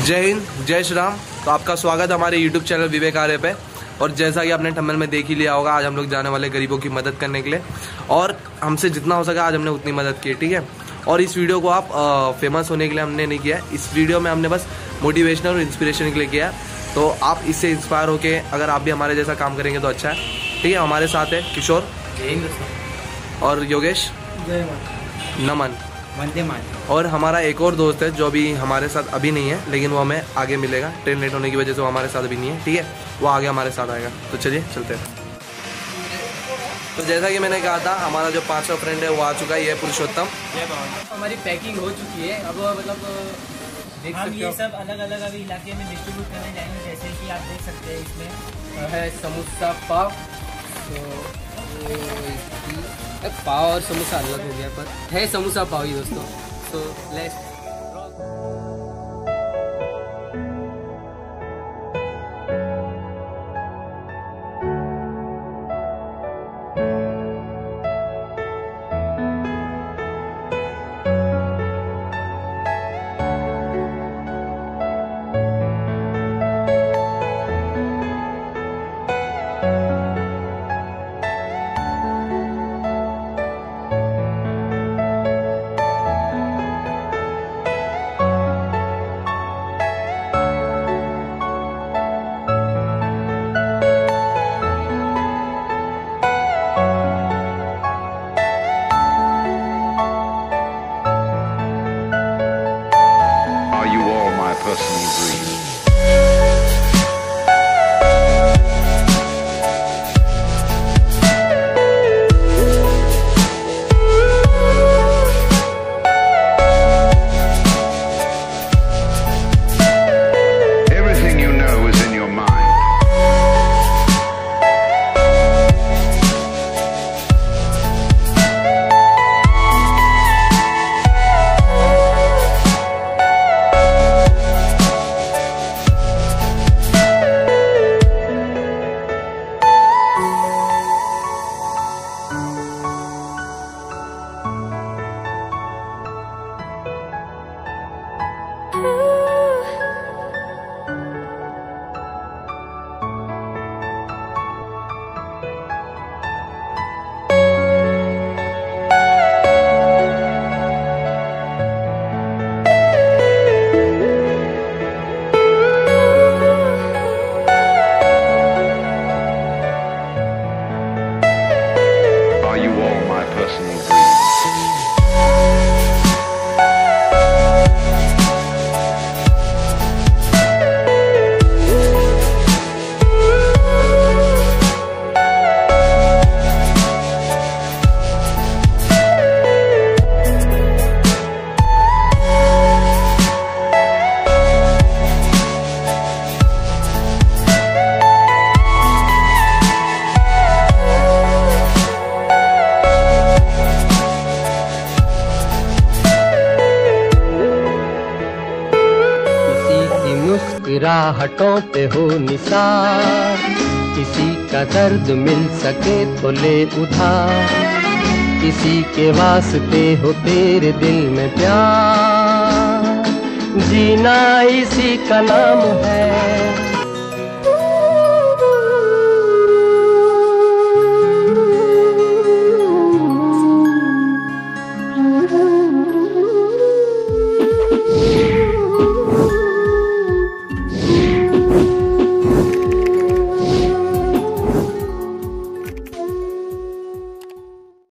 जय हिंद जय श्री राम। तो आपका स्वागत है हमारे यूट्यूब चैनल विवेक आर्य पे। और जैसा कि आपने ठम्मल में देख ही लिया होगा आज हम लोग जाने वाले गरीबों की मदद करने के लिए। और हमसे जितना हो सका आज हमने उतनी मदद की ठीक है? और इस वीडियो को आप आ, फ़ेमस होने के लिए हमने नहीं किया इस वीडियो में हमने बस मोटिवेशनल और इंस्पिरेशन के लिए किया। तो आप इससे इंस्पायर होके अगर आप भी हमारे जैसा काम करेंगे तो अच्छा है। ठीक है हमारे साथ है किशोर और योगेश। जय नमन। वंदे मातरम। और हमारा एक और दोस्त है जो अभी हमारे साथ अभी नहीं है लेकिन वो हमें आगे मिलेगा। ट्रेन लेट होने की वजह से वो हमारे साथ अभी नहीं है ठीक है? वो आगे हमारे साथ आएगा। तो चलिए चलते हैं। तो जैसा कि मैंने कहा था हमारा जो पांचवा फ्रेंड है वो आ चुका है ये पुरुषोत्तम। हमारी पैकिंग हो चुकी है। अब मतलब देख हम ये सब अलग अलग अभी इलाके में डिस्ट्रीब्यूट करने जाएँगे जैसे कि आप देख सकते हैं इसमें। है समोसा पाव। तो पाव और समोसा अलग हो गया पर है समोसा पाव ही दोस्तों। तो लेट्स मुस्कुराहटों पे हो निसार। किसी का दर्द मिल सके तो ले उधार। किसी के वास्ते हो तेरे दिल में प्यार। जीना इसी का नाम है।